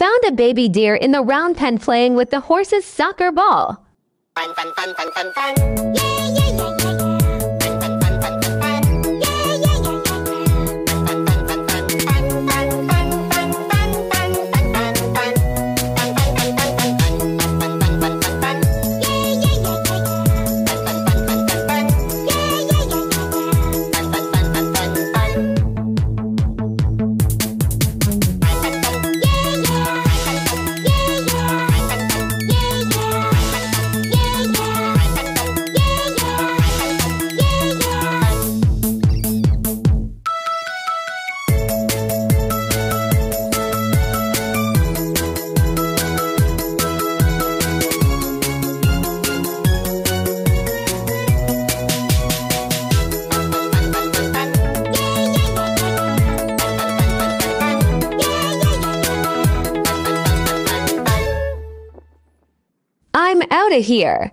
found a baby deer in the round pen playing with the horse's soccer ball. Fun, fun, fun, fun, fun, fun. Yeah. I'm out of here.